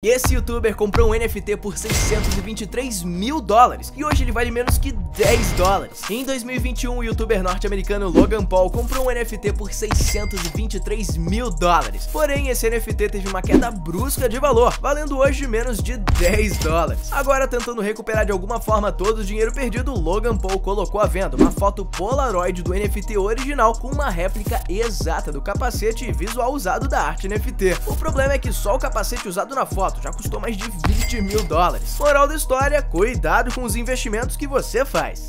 Esse youtuber comprou um NFT por 623 mil dólares. E hoje ele vale menos que 10 dólares. Em 2021, o youtuber norte-americano Logan Paul comprou um NFT por 623 mil dólares. Porém, esse NFT teve uma queda brusca de valor, valendo hoje menos de 10 dólares. Agora, tentando recuperar de alguma forma todo o dinheiro perdido, Logan Paul colocou à venda uma foto Polaroid do NFT original com uma réplica exata do capacete e visual usado da arte NFT. O problema é que só o capacete usado na foto já custou mais de 20 mil dólares. Moral da história, cuidado com os investimentos que você faz. guys.